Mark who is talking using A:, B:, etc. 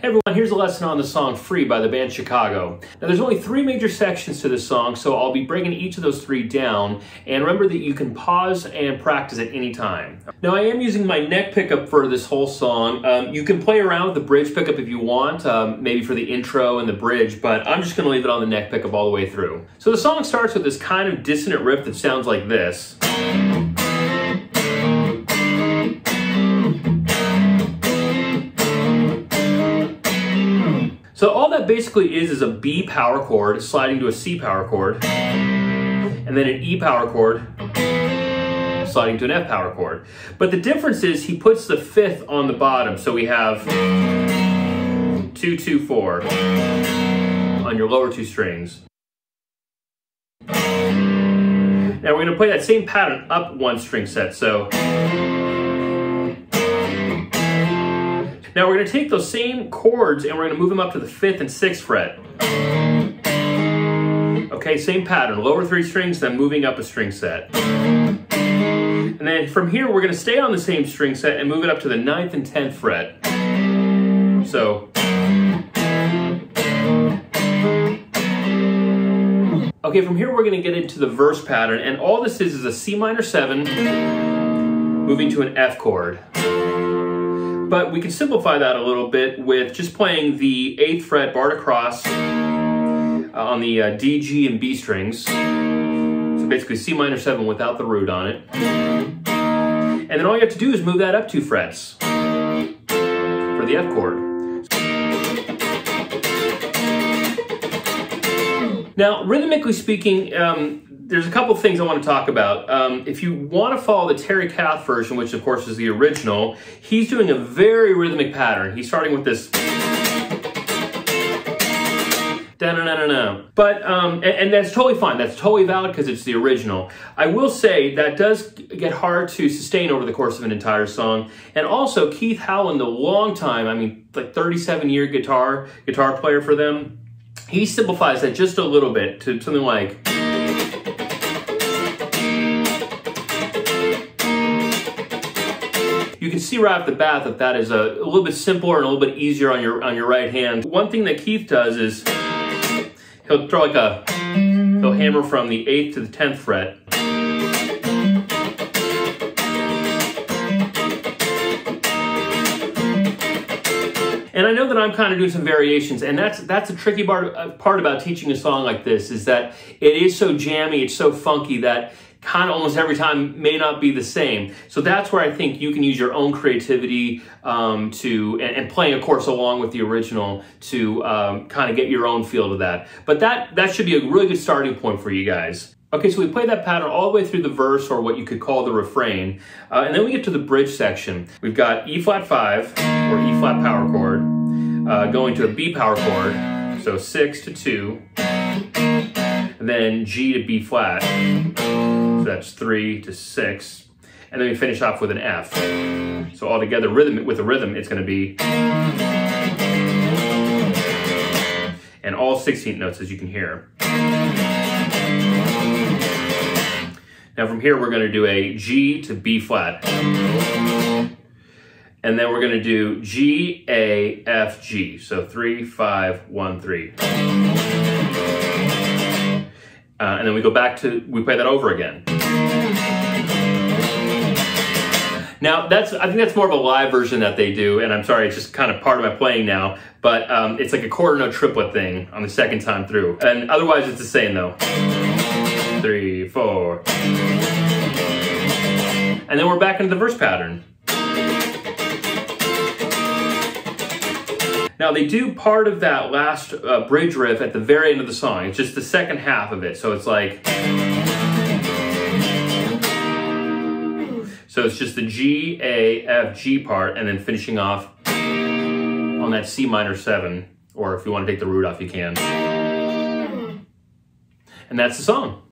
A: Hey everyone, here's a lesson on the song Free by the band Chicago. Now there's only three major sections to this song, so I'll be breaking each of those three down, and remember that you can pause and practice at any time. Now I am using my neck pickup for this whole song. Um, you can play around with the bridge pickup if you want, um, maybe for the intro and the bridge, but I'm just gonna leave it on the neck pickup all the way through. So the song starts with this kind of dissonant riff that sounds like this. That basically is is a B power chord sliding to a C power chord, and then an E power chord sliding to an F power chord. But the difference is he puts the fifth on the bottom, so we have two, two, four on your lower two strings. Now we're going to play that same pattern up one string set, so Now we're going to take those same chords and we're going to move them up to the 5th and 6th fret. Okay, same pattern, lower three strings, then moving up a string set. And then from here, we're going to stay on the same string set and move it up to the 9th and 10th fret. So. Okay, from here we're going to get into the verse pattern, and all this is is a C minor 7 moving to an F chord. But we can simplify that a little bit with just playing the 8th fret barred across uh, on the uh, D, G, and B strings. So basically C minor 7 without the root on it. And then all you have to do is move that up two frets for the F chord. Now, rhythmically speaking, um, there's a couple things I want to talk about. Um, if you want to follow the Terry Kath version, which of course is the original, he's doing a very rhythmic pattern. He's starting with this. Da -na -na -na. But, um, and, and, that's totally fine. That's totally valid because it's the original. I will say that does get hard to sustain over the course of an entire song. And also, Keith Howland, the long time, I mean, like 37 year guitar, guitar player for them, he simplifies that just a little bit to something like. See right off the bat that that is a, a little bit simpler and a little bit easier on your on your right hand. One thing that Keith does is he'll throw like a he'll hammer from the 8th to the 10th fret. And I know that I'm kind of doing some variations, and that's that's a tricky part, uh, part about teaching a song like this is that it is so jammy, it's so funky that kind of almost every time may not be the same. So that's where I think you can use your own creativity um, to, and, and, playing a course along with the original to um, kind of get your own feel to that. But that, that should be a really good starting point for you guys. Okay, so we play that pattern all the way through the verse or what you could call the refrain. Uh, and then we get to the bridge section. We've got E flat 5 or E flat power chord uh, going to a B power chord. So 6 to 2. Then G to B flat So that's three to six. And then we finish off with an F. So altogether, rhythm with a rhythm, it's going to be and all 16th notes as you can hear. Now from here we're going to do a G to B flat. And then we're going to do G, A, F, G. So three, five, one, three. Uh, and then we go back to, we play that over again. Now that's I think that's more of a live version that they do, and I'm sorry, it's just kind of part of my playing now. But um, it's like a quarter note triplet thing on the second time through, and otherwise it's the same though. Three, four, and then we're back into the verse pattern. Now they do part of that last uh, bridge riff at the very end of the song. It's just the second half of it, so it's like. So it's just the G, A, F, G part, and then finishing off on that C minor 7, or if you want to take the root off, you can. And that's the song.